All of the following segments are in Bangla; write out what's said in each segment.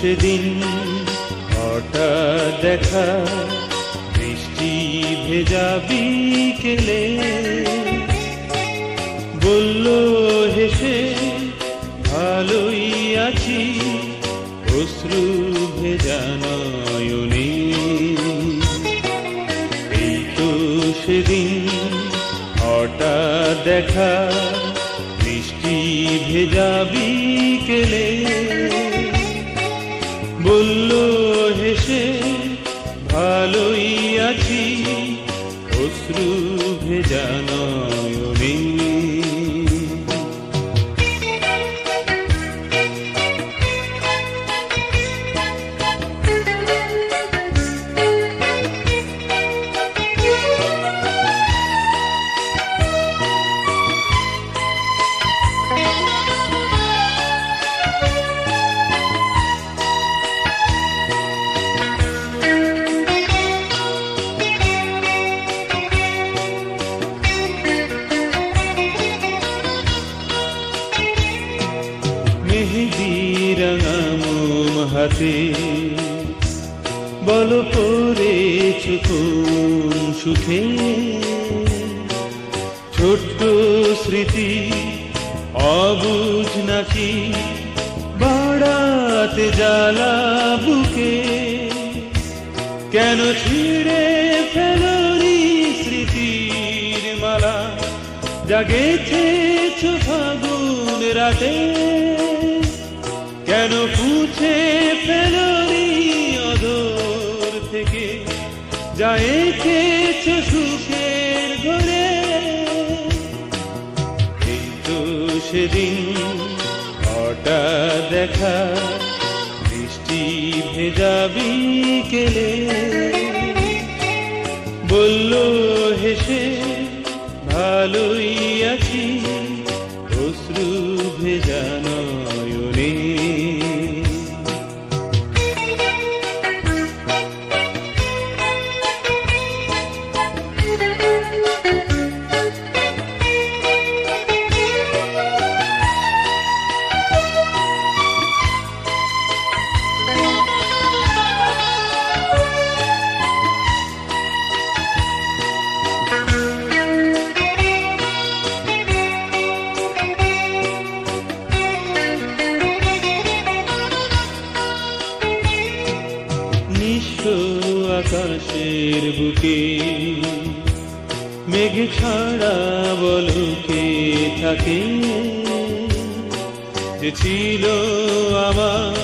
সেদিন হঠাৎ দেখা, বৃষ্টি ভেজা বিকেলে বলল, হেসে ভালোই আছি, অশ্রু ভেজা নয়নে। এই তো সেদিন হঠাৎ দেখা, বৃষ্টি ভেজা বিকেলে অশ্রু ভেজা নয়নে। হাতে। বল পড়েছ কোন সুখে। ছোট্ট স্মৃতি, অবুঝ নাকি? বাড়াতে জ্বালা বুকে। কেন ছিঁড়ে ফেলরি স্মৃতির মালা? জাগেছে ফাগুন রাতে। কেন পুছে ফেলরি অদর থেকে। যা এঁকেছে সুখের ঘরে। কিন্তু সেদিন হঠাৎ দেখা, বৃষ্টি ভেজা বিকেলে। বলল হেসে, ভালোই আকাশের বুকে। মেঘ ছাড়া বলুকে থাকে? যে ছিল আমার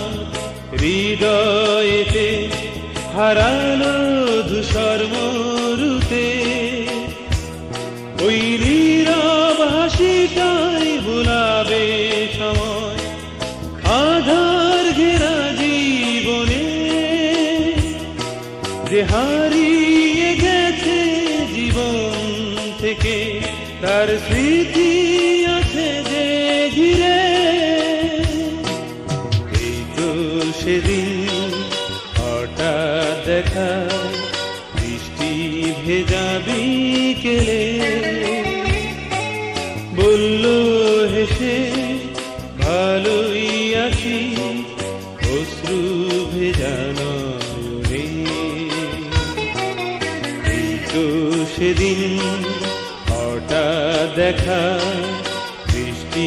হৃদয়েতে হারালো ধূসর তার স্মৃতি আছে যে ঘিরে। এই তো সেদিন হঠাৎ দেখা বৃষ্টি ভেজা বিকেলে। বলল হেসে ভালোই আছি, অশ্রু ভেজা নয়নে। এই সেদিন হঠাৎ দেখা বৃষ্টি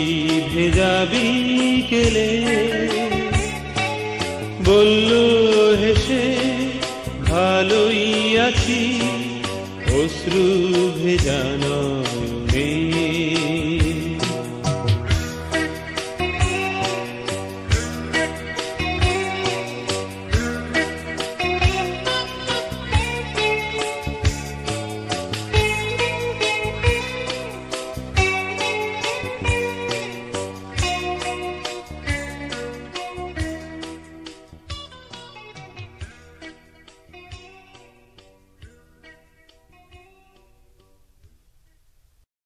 ভেজা বিকেলে। বলল হেসে ভালোই আছি অশ্রু ভেজা নয়নে